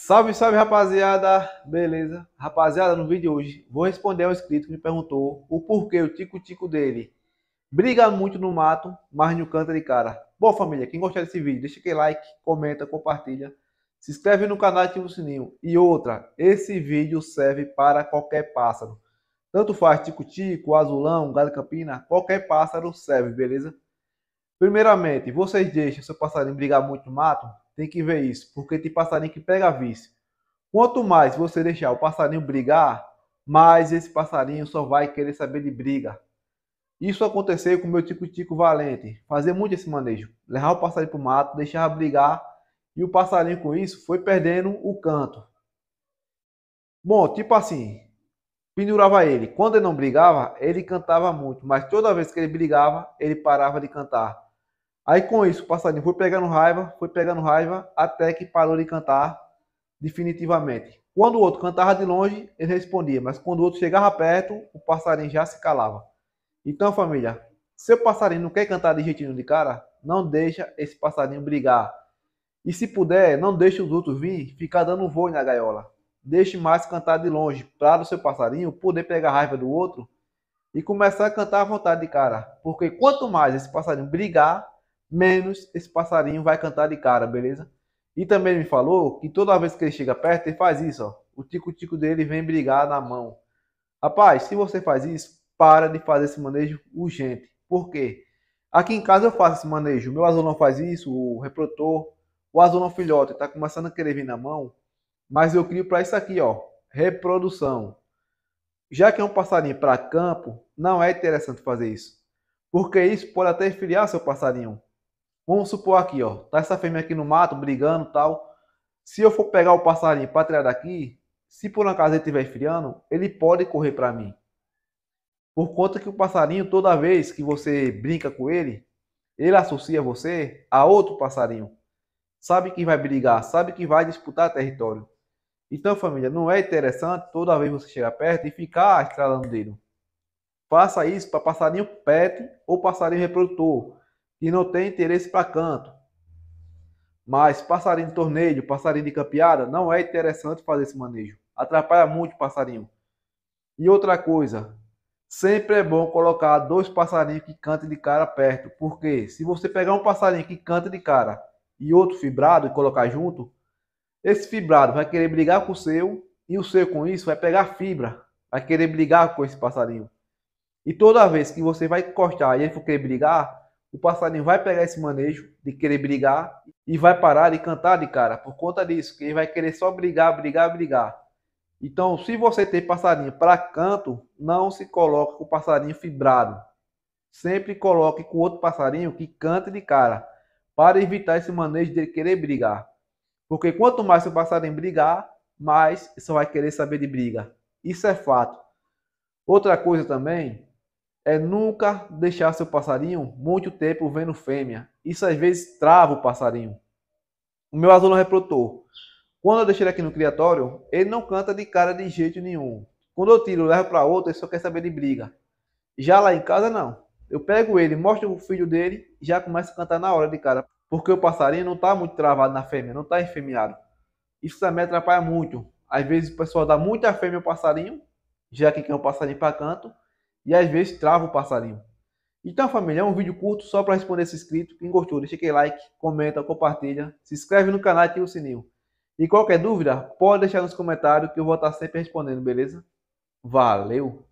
Salve, salve rapaziada, beleza? Rapaziada, no vídeo de hoje vou responder ao inscrito que me perguntou o porquê o tico-tico dele briga muito no mato, mas não canta de cara. Bom família, quem gostar desse vídeo, deixa aquele like, comenta, compartilha, se inscreve no canal e ativa o sininho. E outra, esse vídeo serve para qualquer pássaro. Tanto faz tico-tico, azulão, galho campina, qualquer pássaro serve, beleza? Primeiramente, vocês deixam seu passarinho brigar muito no mato? Tem que ver isso, porque tem passarinho que pega vício. Quanto mais você deixar o passarinho brigar, mais esse passarinho só vai querer saber de briga. Isso aconteceu com o meu tico-tico valente. Fazia muito esse manejo. Levar o passarinho para o mato, deixava brigar, e o passarinho com isso foi perdendo o canto. Bom, tipo assim, pendurava ele. Quando ele não brigava, ele cantava muito, mas toda vez que ele brigava, ele parava de cantar. Aí com isso, o passarinho foi pegando raiva, foi pegando raiva, até que parou de cantar definitivamente. Quando o outro cantava de longe, ele respondia, mas quando o outro chegava perto, o passarinho já se calava. Então, família, se o passarinho não quer cantar de jeitinho de cara, não deixa esse passarinho brigar. E se puder, não deixe os outros vir ficar dando voo na gaiola. Deixe mais cantar de longe, para o seu passarinho poder pegar raiva do outro e começar a cantar à vontade de cara. Porque quanto mais esse passarinho brigar, menos esse passarinho vai cantar de cara, beleza? E também me falou que toda vez que ele chega perto, ele faz isso, ó. O tico-tico dele vem brigar na mão. Rapaz, se você faz isso, para de fazer esse manejo urgente. Por quê? Aqui em casa eu faço esse manejo. O meu azulão faz isso, o reprodutor, o azulão filhote está começando a querer vir na mão. Mas eu crio para isso aqui, ó. Reprodução. Já que é um passarinho para campo, não é interessante fazer isso. Porque isso pode até esfriar seu passarinho. Vamos supor aqui, ó, tá essa fêmea aqui no mato, brigando tal. Se eu for pegar o passarinho para tirar daqui, se por acaso ele estiver esfriando, ele pode correr para mim. Por conta que o passarinho, toda vez que você brinca com ele, ele associa você a outro passarinho. Sabe que vai brigar, sabe que vai disputar território. Então, família, não é interessante toda vez você chegar perto e ficar estralando dele. Faça isso para passarinho pet ou passarinho reprodutor que não tem interesse para canto. Mas passarinho de torneio, passarinho de campeada, não é interessante fazer esse manejo. Atrapalha muito o passarinho. E outra coisa, sempre é bom colocar dois passarinhos que cantem de cara perto. Porque se você pegar um passarinho que canta de cara e outro fibrado e colocar junto, esse fibrado vai querer brigar com o seu e o seu com isso vai pegar fibra, vai querer brigar com esse passarinho. E toda vez que você vai encostar e ele for querer brigar, o passarinho vai pegar esse manejo de querer brigar e vai parar de cantar de cara por conta disso, que ele vai querer só brigar, brigar, brigar. Então, se você tem passarinho para canto, não se coloque com o passarinho fibrado. Sempre coloque com outro passarinho que cante de cara, para evitar esse manejo de querer brigar. Porque quanto mais o passarinho brigar, mais você vai querer saber de briga. Isso é fato. Outra coisa também é nunca deixar seu passarinho muito tempo vendo fêmea. Isso às vezes trava o passarinho. O meu azul não reprodutor. Quando eu deixo ele aqui no criatório, ele não canta de cara de jeito nenhum. Quando eu tiro levo para outro, ele só quer saber de briga. Já lá em casa, não. Eu pego ele, mostro o filho dele já começa a cantar na hora de cara. Porque o passarinho não está muito travado na fêmea, não está enfemeado. Isso também atrapalha muito. Às vezes o pessoal dá muita fêmea ao passarinho, já que quer um passarinho para canto, e às vezes trava o passarinho. Então, família, é um vídeo curto só para responder esse inscrito. Quem gostou, deixa aquele like, comenta, compartilha, se inscreve no canal e ativa o sininho. E qualquer dúvida, pode deixar nos comentários que eu vou estar sempre respondendo, beleza? Valeu!